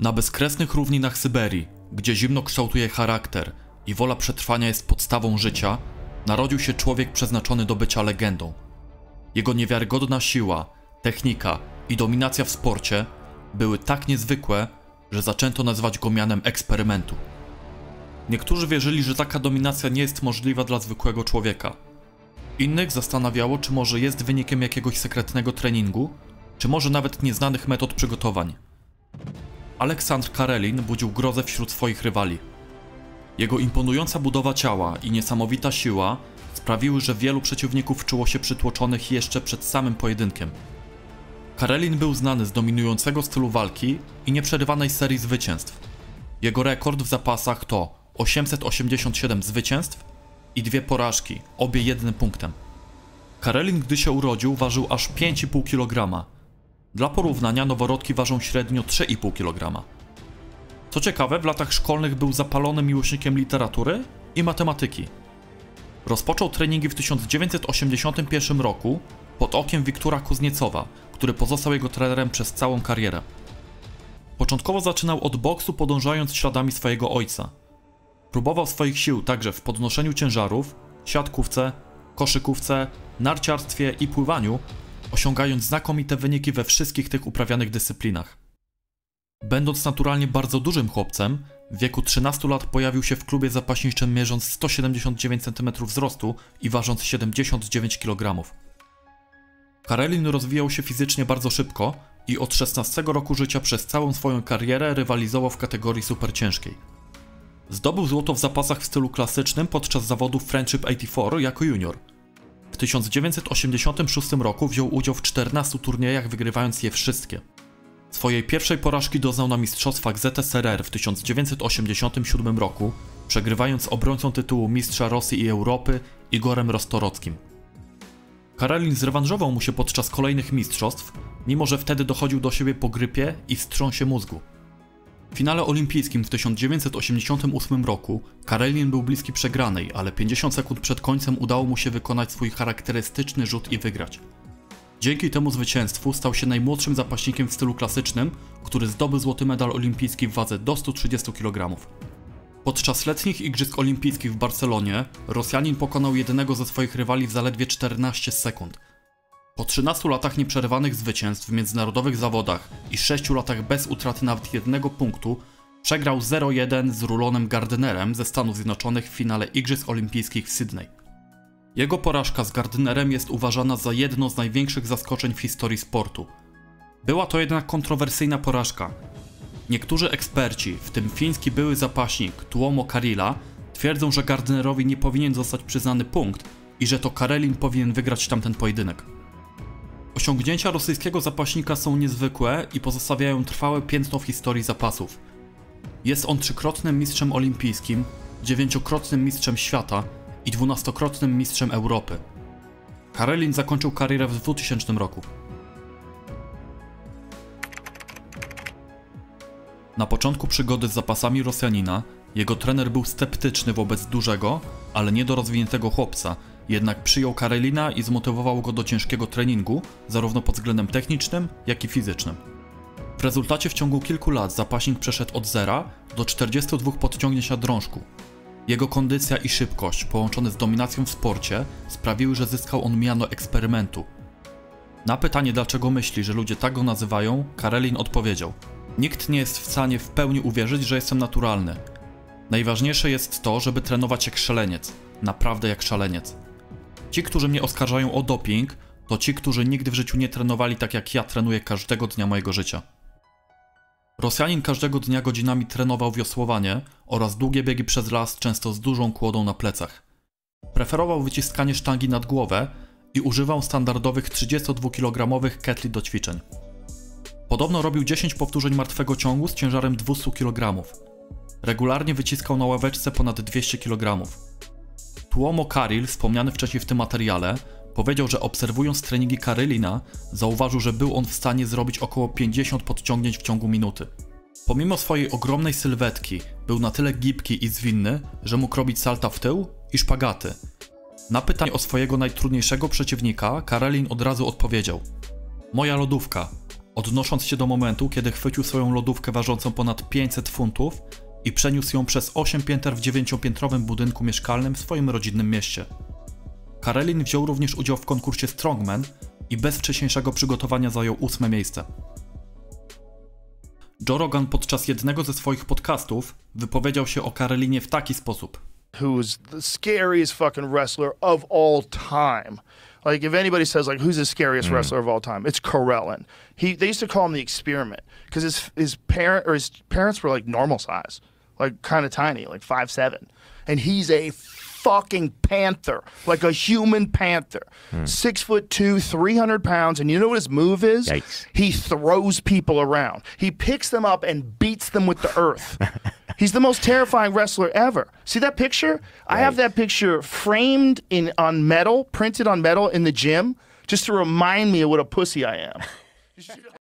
Na bezkresnych równinach Syberii, gdzie zimno kształtuje charakter i wola przetrwania jest podstawą życia, narodził się człowiek przeznaczony do bycia legendą. Jego niewiarygodna siła, technika i dominacja w sporcie były tak niezwykłe, że zaczęto nazywać go mianem eksperymentu. Niektórzy wierzyli, że taka dominacja nie jest możliwa dla zwykłego człowieka. Innych zastanawiało, czy może jest wynikiem jakiegoś sekretnego treningu, czy może nawet nieznanych metod przygotowań. Aleksandr Karelin budził grozę wśród swoich rywali. Jego imponująca budowa ciała i niesamowita siła sprawiły, że wielu przeciwników czuło się przytłoczonych jeszcze przed samym pojedynkiem. Karelin był znany z dominującego stylu walki i nieprzerywanej serii zwycięstw. Jego rekord w zapasach to 887 zwycięstw i dwie porażki, obie jednym punktem. Karelin, gdy się urodził, ważył aż 5,5 kg. Dla porównania noworodki ważą średnio 3,5 kg. Co ciekawe, w latach szkolnych był zapalonym miłośnikiem literatury i matematyki. Rozpoczął treningi w 1981 roku pod okiem Wiktora Kuzniecowa, który pozostał jego trenerem przez całą karierę. Początkowo zaczynał od boksu, podążając śladami swojego ojca. Próbował swoich sił także w podnoszeniu ciężarów, siatkówce, koszykówce, narciarstwie i pływaniu, osiągając znakomite wyniki we wszystkich tych uprawianych dyscyplinach. Będąc naturalnie bardzo dużym chłopcem, w wieku 13 lat pojawił się w klubie zapaśniczym mierząc 179 cm wzrostu i ważąc 79 kg. Karelin rozwijał się fizycznie bardzo szybko i od 16 roku życia przez całą swoją karierę rywalizował w kategorii superciężkiej. Zdobył złoto w zapasach w stylu klasycznym podczas zawodów Friendship 84 jako junior. W 1986 roku wziął udział w 14 turniejach, wygrywając je wszystkie. Swojej pierwszej porażki doznał na mistrzostwach ZSRR w 1987 roku, przegrywając obrońcą tytułu mistrza Rosji i Europy Igorem Rostorockim. Karelin zrewanżował mu się podczas kolejnych mistrzostw, mimo że wtedy dochodził do siebie po grypie i wstrząsie mózgu. W finale olimpijskim w 1988 roku Karelin był bliski przegranej, ale 50 sekund przed końcem udało mu się wykonać swój charakterystyczny rzut i wygrać. Dzięki temu zwycięstwu stał się najmłodszym zapaśnikiem w stylu klasycznym, który zdobył złoty medal olimpijski w wadze do 130 kg. Podczas letnich Igrzysk Olimpijskich w Barcelonie Rosjanin pokonał jednego ze swoich rywali w zaledwie 14 sekund. Po 13 latach nieprzerywanych zwycięstw w międzynarodowych zawodach i 6 latach bez utraty nawet jednego punktu, przegrał 0-1 z Rulonem Gardnerem ze Stanów Zjednoczonych w finale Igrzysk Olimpijskich w Sydney. Jego porażka z Gardnerem jest uważana za jedno z największych zaskoczeń w historii sportu. Była to jednak kontrowersyjna porażka. Niektórzy eksperci, w tym fiński były zapaśnik Tuomo Karila, twierdzą, że Gardnerowi nie powinien zostać przyznany punkt i że to Karelin powinien wygrać tamten pojedynek. Osiągnięcia rosyjskiego zapaśnika są niezwykłe i pozostawiają trwałe piętno w historii zapasów. Jest on trzykrotnym mistrzem olimpijskim, dziewięciokrotnym mistrzem świata i dwunastokrotnym mistrzem Europy. Karelin zakończył karierę w 2000 roku. Na początku przygody z zapasami Rosjanina jego trener był sceptyczny wobec dużego, ale niedorozwiniętego chłopca, jednak przyjął Karelina i zmotywował go do ciężkiego treningu, zarówno pod względem technicznym, jak i fizycznym. W rezultacie w ciągu kilku lat zapaśnik przeszedł od zera do 42 podciągnięć na drążku. Jego kondycja i szybkość, połączone z dominacją w sporcie, sprawiły, że zyskał on miano eksperymentu. Na pytanie, dlaczego myśli, że ludzie tak go nazywają, Karelin odpowiedział: Nikt nie jest w stanie w pełni uwierzyć, że jestem naturalny. Najważniejsze jest to, żeby trenować jak szaleniec, naprawdę jak szaleniec. Ci, którzy mnie oskarżają o doping, to ci, którzy nigdy w życiu nie trenowali tak jak ja trenuję każdego dnia mojego życia. Rosjanin każdego dnia godzinami trenował wiosłowanie oraz długie biegi przez las, często z dużą kłodą na plecach. Preferował wyciskanie sztangi nad głowę i używał standardowych 32-kilogramowych ketli do ćwiczeń. Podobno robił 10 powtórzeń martwego ciągu z ciężarem 200 kg. Regularnie wyciskał na ławeczce ponad 200 kg. Tuomo Karil, wspomniany wcześniej w tym materiale, powiedział, że obserwując treningi Karylina, zauważył, że był on w stanie zrobić około 50 podciągnięć w ciągu minuty. Pomimo swojej ogromnej sylwetki, był na tyle gibki i zwinny, że mógł robić salta w tył i szpagaty. Na pytanie o swojego najtrudniejszego przeciwnika, Karelin od razu odpowiedział: Moja lodówka. odnosząc się do momentu, kiedy chwycił swoją lodówkę ważącą ponad 500 funtów i przeniósł ją przez 8 pięter w dziewięciopiętrowym budynku mieszkalnym w swoim rodzinnym mieście. Karelin wziął również udział w konkursie Strongman i bez wcześniejszego przygotowania zajął ósme miejsce. Joe Rogan podczas jednego ze swoich podcastów wypowiedział się o Karelinie w taki sposób. who's the scariest fucking wrestler of all time. Like if anybody says like who's the scariest wrestler of all time, it's Karelin. He they used to call him the experiment because his his parent or his parents were like normal size, like kind of tiny, like five seven, and he's a fucking panther, like a human panther, hmm. six foot two, three hundred pounds, and you know what his move is? Yikes. He throws people around. He picks them up and beats them with the earth. He's the most terrifying wrestler ever. See that picture? I have that picture framed in on metal, printed on metal in the gym, just to remind me of what a pussy I am.